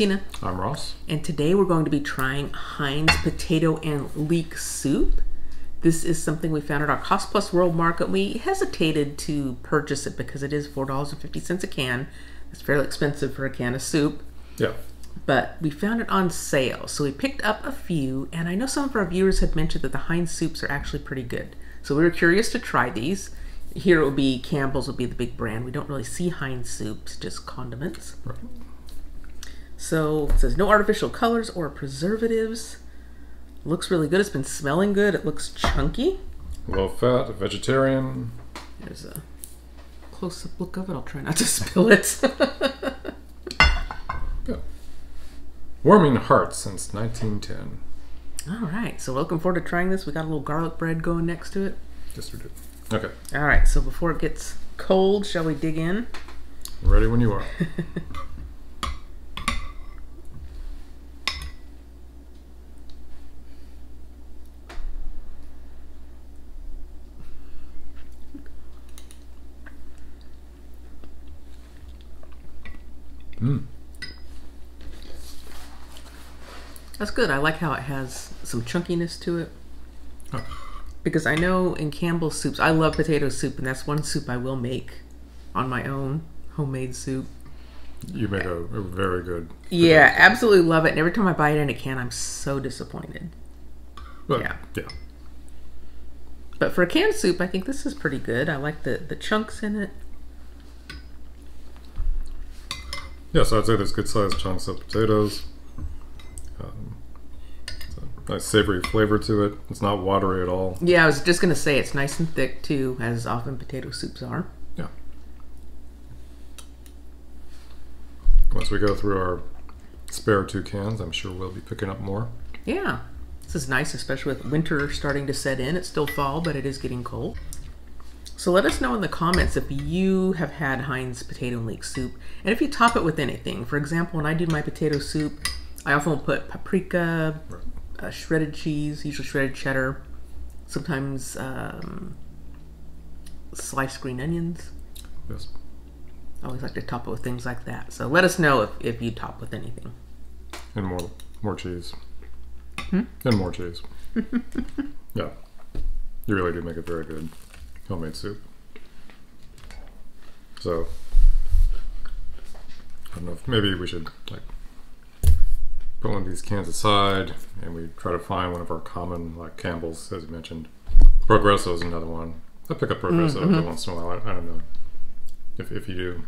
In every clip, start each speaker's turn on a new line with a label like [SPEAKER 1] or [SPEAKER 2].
[SPEAKER 1] Tina,
[SPEAKER 2] I'm Ross.
[SPEAKER 1] and today we're going to be trying Heinz potato and leek soup. This is something we found at our Cost Plus World Market. We hesitated to purchase it because it is $4.50 a can. It's fairly expensive for a can of soup,
[SPEAKER 2] Yeah.
[SPEAKER 1] but we found it on sale. So we picked up a few, and I know some of our viewers had mentioned that the Heinz soups are actually pretty good. So we were curious to try these. Here it will be Campbell's will be the big brand. We don't really see Heinz soups, just condiments.
[SPEAKER 2] Right.
[SPEAKER 1] So it says no artificial colors or preservatives. Looks really good. It's been smelling good. It looks chunky.
[SPEAKER 2] Low fat, vegetarian.
[SPEAKER 1] There's a close up look of it. I'll try not to spill it.
[SPEAKER 2] Yeah. Warming hearts since 1910.
[SPEAKER 1] All right. So looking forward to trying this. We got a little garlic bread going next to it.
[SPEAKER 2] Yes, we do. Okay.
[SPEAKER 1] All right. So before it gets cold, shall we dig in?
[SPEAKER 2] Ready when you are. Mm.
[SPEAKER 1] That's good. I like how it has some chunkiness to it.
[SPEAKER 2] Oh.
[SPEAKER 1] Because I know in Campbell's soups, I love potato soup, and that's one soup I will make on my own homemade soup.
[SPEAKER 2] You make a, a very good.
[SPEAKER 1] Yeah, absolutely love it. And every time I buy it in a can, I'm so disappointed.
[SPEAKER 2] But,
[SPEAKER 1] Yeah.
[SPEAKER 2] Yeah.
[SPEAKER 1] But for a canned soup, I think this is pretty good. I like the, the chunks in it.
[SPEAKER 2] Yeah, so I'd say there's good sized chunks of potatoes. Nice savory flavor to it. It's not watery at all.
[SPEAKER 1] Yeah, I was just going to say it's nice and thick too, as often potato soups are.
[SPEAKER 2] Yeah. Once we go through our spare two cans, I'm sure we'll be picking up more.
[SPEAKER 1] Yeah, this is nice, especially with winter starting to set in. It's still fall, but it is getting cold. So let us know in the comments if you have had Heinz potato and leek soup, and if you top it with anything. For example, when I do my potato soup, I often put paprika,
[SPEAKER 2] Right.
[SPEAKER 1] Uh, shredded cheese, usually shredded cheddar, sometimes um, sliced green onions.
[SPEAKER 2] Yes.
[SPEAKER 1] I always like to top it with things like that. So let us know if, if you top with anything.
[SPEAKER 2] And more more cheese.
[SPEAKER 1] Hmm?
[SPEAKER 2] And more cheese. yeah. You really do make a very good homemade soup. So I don't know if maybe we should like put one of these cans aside and we try to find one of our common like Campbell's as you mentioned. Progresso is another one. I pick up Progresso every mm-hmm. once in a while. I, I don't know if, if you do.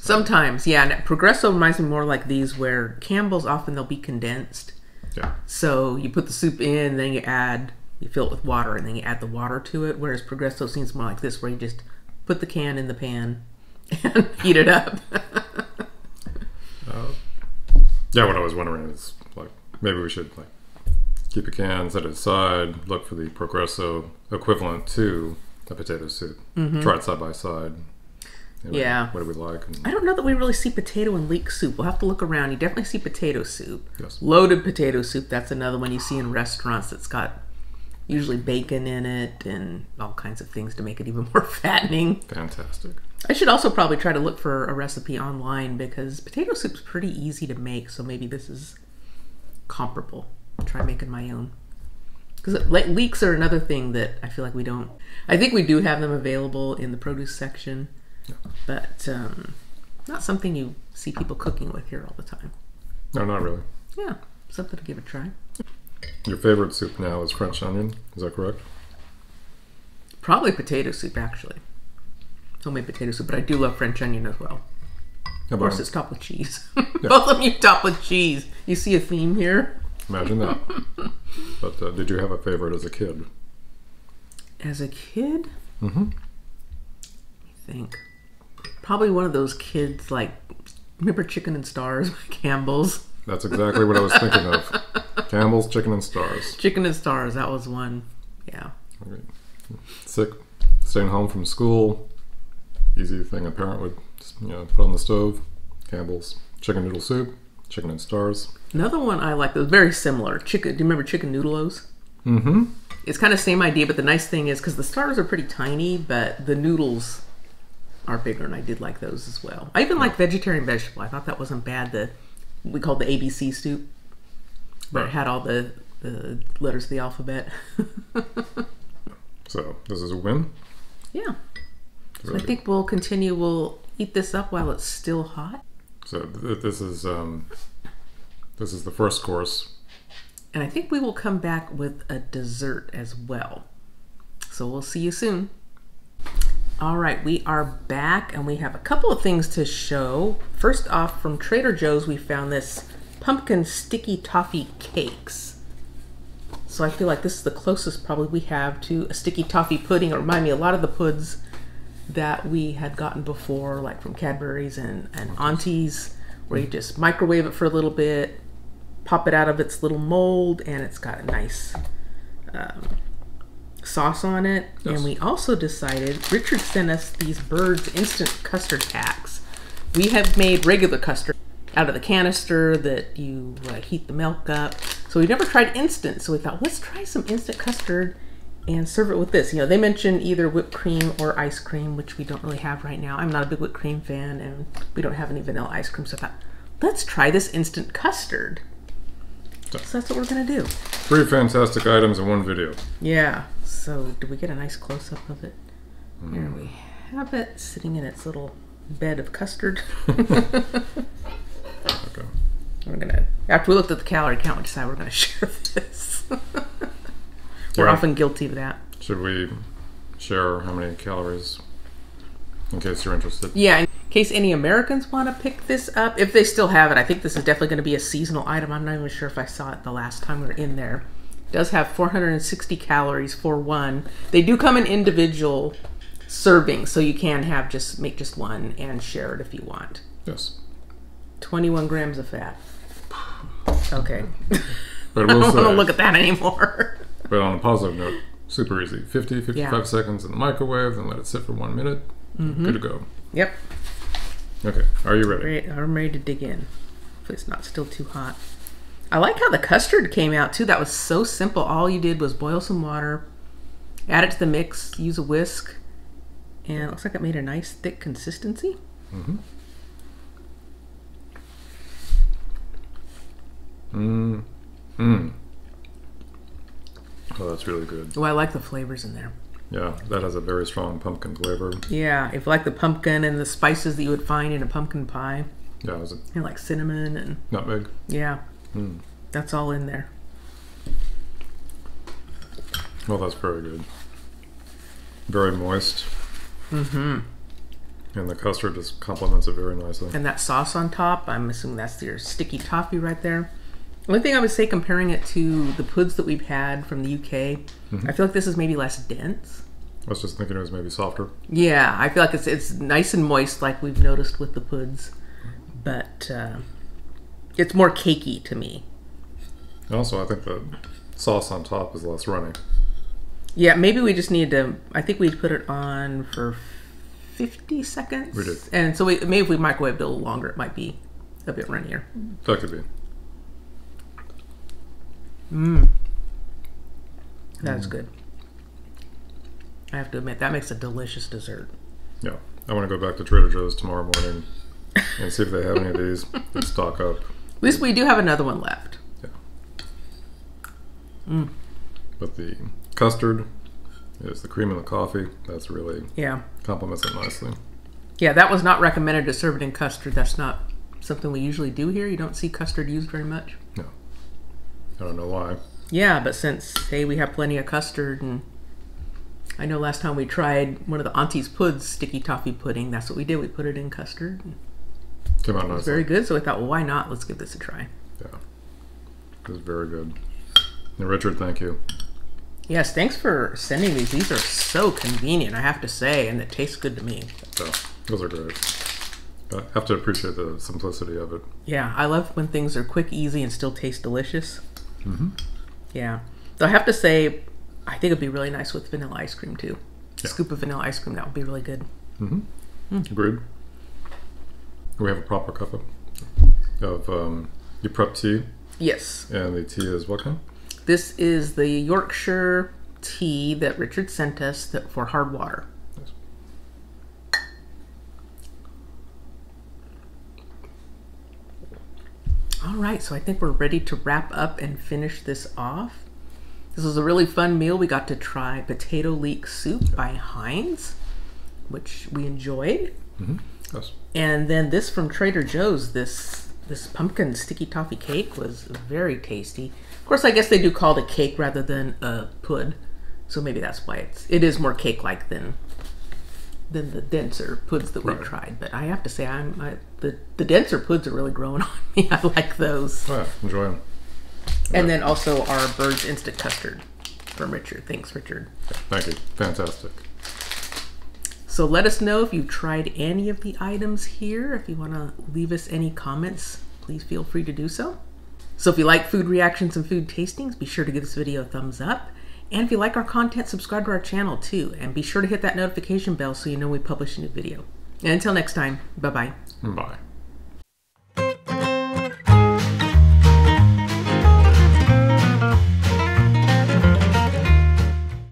[SPEAKER 1] Sometimes, yeah. And Progresso reminds me more like these, where Campbell's often they'll be condensed.
[SPEAKER 2] Yeah.
[SPEAKER 1] So you put the soup in, then you add, you fill it with water, and then you add the water to it. Whereas Progresso seems more like this, where you just put the can in the pan and heat it up.
[SPEAKER 2] Yeah, what I was wondering is like maybe we should like keep a can, set it aside, look for the Progresso equivalent to a potato soup, try it side by side.
[SPEAKER 1] Mm-hmm. Yeah.
[SPEAKER 2] What do we like? And,
[SPEAKER 1] I don't know that we really see potato and leek soup. We'll have to look around. You definitely see potato soup.
[SPEAKER 2] yes.
[SPEAKER 1] Loaded potato soup, that's another one you see in restaurants that's got usually bacon in it and all kinds of things to make it even more fattening.
[SPEAKER 2] Fantastic.
[SPEAKER 1] I should also probably try to look for a recipe online because potato soup's pretty easy to make, so maybe this is comparable. I'll try making my own. Because leeks are another thing that I feel like we don't. I think we do have them available in the produce section, but um, not something you see people cooking with here all the time.
[SPEAKER 2] No, not really.
[SPEAKER 1] Yeah, something to give a try.
[SPEAKER 2] Your favorite soup now is French onion. Is that correct?
[SPEAKER 1] Probably potato soup, actually. Homemade potato soup, but I do love French onion as well. Of course, it's topped with cheese. Both of you topped with cheese. You see a theme here?
[SPEAKER 2] imagine that? but uh, did you have a favorite as a kid?
[SPEAKER 1] As a kid,
[SPEAKER 2] Mm-hmm.
[SPEAKER 1] I think probably one of those kids like remember Chicken and Stars by Campbell's.
[SPEAKER 2] That's exactly what I was thinking of. Campbell's Chicken and Stars.
[SPEAKER 1] Chicken and Stars, that was one. Yeah.
[SPEAKER 2] Right. Sick, staying home from school. Easy thing a parent would just, you know put on the stove. Campbell's chicken noodle soup, chicken and stars.
[SPEAKER 1] Another one I like that was very similar. Chicken. Do you remember Chicken Noodleos?
[SPEAKER 2] Mm-hmm.
[SPEAKER 1] It's kind of same idea, but the nice thing is because the stars are pretty tiny, but the noodles are bigger, and I did like those as well. I even like vegetarian vegetable. I thought that wasn't bad. The we called the ABC soup, but it had all the the letters of the alphabet.
[SPEAKER 2] So this is a win.
[SPEAKER 1] yeah. So I think we'll continue. We'll eat this up while it's still hot,
[SPEAKER 2] So th- this is um, this is the first course.
[SPEAKER 1] and I think we will come back with a dessert as well. So we'll see you soon. All right, we are back and we have a couple of things to show. First off, from Trader Joe's, we found this pumpkin sticky toffee cakes. So I feel like this is the closest probably we have to a sticky toffee pudding. It remind me a lot of the puds that we had gotten before, like from Cadbury's and, and Aunty's, where you just microwave it for a little bit, pop it out of its little mold, and it's got a nice um, sauce on it.
[SPEAKER 2] Yes.
[SPEAKER 1] And we also decided, Richard sent us these Birds instant custard packs. We have made regular custard out of the canister that you uh, heat the milk up. So we never tried instant. So we thought, let's try some instant custard and serve it with this. You know, they mentioned either whipped cream or ice cream, which we don't really have right now. I'm not a big whipped cream fan, and we don't have any vanilla ice cream. So I thought, let's try this instant custard. So that's what we're gonna do.
[SPEAKER 2] Three fantastic items in one video.
[SPEAKER 1] Yeah. So do we get a nice close up of it? Mm-hmm. Here we have it sitting in its little bed of custard.
[SPEAKER 2] Okay.
[SPEAKER 1] We're gonna after we looked at the calorie count, we decided we're gonna share this. We're
[SPEAKER 2] Yeah.
[SPEAKER 1] often guilty of that.
[SPEAKER 2] Should we share how many calories? In case you're interested.
[SPEAKER 1] Yeah, in case any Americans want to pick this up, if they still have it, I think this is definitely going to be a seasonal item. I'm not even sure if I saw it the last time we were in there. It does have 460 calories for one. They do come in individual servings, so you can have just make just one and share it if you want.
[SPEAKER 2] Yes.
[SPEAKER 1] 21 grams of fat. Okay.
[SPEAKER 2] But
[SPEAKER 1] I don't want to look at that anymore.
[SPEAKER 2] but on a positive note, super easy. 50, 55
[SPEAKER 1] Yeah.
[SPEAKER 2] seconds in the microwave, then let it sit for one minute.
[SPEAKER 1] Mm-hmm.
[SPEAKER 2] Good to go.
[SPEAKER 1] yep.
[SPEAKER 2] Okay. Are you ready?
[SPEAKER 1] I'm ready to dig in. Hopefully it's not still too hot. I like how the custard came out too. That was so simple. All you did was boil some water, add it to the mix, use a whisk, and it looks like it made a nice thick consistency.
[SPEAKER 2] Mm. Mm. Oh, that's really good.
[SPEAKER 1] Oh, I like the flavors in there.
[SPEAKER 2] Yeah, that has a very strong pumpkin flavor.
[SPEAKER 1] Yeah, if you like the pumpkin and the spices that you would find in a pumpkin pie,
[SPEAKER 2] Yeah, is it
[SPEAKER 1] you like cinnamon and
[SPEAKER 2] nutmeg?
[SPEAKER 1] yeah,
[SPEAKER 2] Mm.
[SPEAKER 1] that's all in there.
[SPEAKER 2] Well, that's very good. Very moist.
[SPEAKER 1] Mm-hmm.
[SPEAKER 2] And the custard just complements it very nicely.
[SPEAKER 1] And that sauce on top, I'm assuming that's your sticky toffee right there. Only thing I would say comparing it to the puds that we've had from the UK, I feel like this is maybe less dense.
[SPEAKER 2] I was just thinking it was maybe softer.
[SPEAKER 1] Yeah, I feel like it's it's nice and moist like we've noticed with the puds, but uh, it's more cakey to me.
[SPEAKER 2] Also, I think the sauce on top is less runny.
[SPEAKER 1] Yeah, maybe we just need to. I think we put it on for fifty seconds.
[SPEAKER 2] We did.
[SPEAKER 1] and so we, maybe if we microwave it a little longer, it might be a bit runnier.
[SPEAKER 2] That could be.
[SPEAKER 1] Mmm. That is good. I have to admit, that makes a delicious dessert.
[SPEAKER 2] Yeah. I want to go back to Trader Joe's tomorrow morning and see if they have any of these and stock up.
[SPEAKER 1] At least we do have another one left. Yeah. Mm.
[SPEAKER 2] But the custard is the cream and the coffee. That's really
[SPEAKER 1] Yeah.
[SPEAKER 2] complements it nicely.
[SPEAKER 1] Yeah, that was not recommended to serve it in custard. That's not something we usually do here. You don't see custard used very much.
[SPEAKER 2] I don't know why.
[SPEAKER 1] Yeah, but since, hey, we have plenty of custard, and I know last time we tried one of the Aunty's Puds sticky toffee pudding, that's what we did. We put it in custard. and
[SPEAKER 2] Came out
[SPEAKER 1] It was very good, so I thought, well, why not? Let's give this a try.
[SPEAKER 2] Yeah. It was very good. And Richard, thank you.
[SPEAKER 1] Yes, thanks for sending these. These are so convenient, I have to say, and it tastes good to me.
[SPEAKER 2] So, those are great. I have to appreciate the simplicity of it.
[SPEAKER 1] Yeah, I love when things are quick, easy, and still taste delicious.
[SPEAKER 2] Mhm.
[SPEAKER 1] Yeah. Though I have to say, I think it'd be really nice with vanilla ice cream too. A
[SPEAKER 2] Yeah.
[SPEAKER 1] scoop of vanilla ice cream, that would be really good.
[SPEAKER 2] Agreed. We have a proper cup of, of um, you prep tea,
[SPEAKER 1] Yes.
[SPEAKER 2] and the tea is what kind?
[SPEAKER 1] This is the Yorkshire tea that Richard sent us that, for hard water.
[SPEAKER 2] Yes.
[SPEAKER 1] All right, so I think we're ready to wrap up and finish this off. This was a really fun meal. We got to try potato leek soup by Heinz, which we enjoyed. Mm-hmm.
[SPEAKER 2] Yes.
[SPEAKER 1] And then this from Trader Joe's, this this pumpkin sticky toffee cake was very tasty. Of course, I guess they do call it a cake rather than a pud, so maybe that's why it's it is more cake like than than the denser puds that we've
[SPEAKER 2] Right.
[SPEAKER 1] tried. But I have to say, I'm I, the the denser puds are really growing on me. I like those.
[SPEAKER 2] Oh, yeah, enjoy them.
[SPEAKER 1] And then also our Bird's Instant Custard from Richard. Thanks, Richard.
[SPEAKER 2] Thank you. Fantastic.
[SPEAKER 1] So let us know if you've tried any of the items here. If you want to leave us any comments, please feel free to do so. So if you like food reactions and food tastings, be sure to give this video a thumbs up. And if you like our content, subscribe to our channel too. And be sure to hit that notification bell so you know we publish a new video. And until next time, bye bye.
[SPEAKER 2] Bye.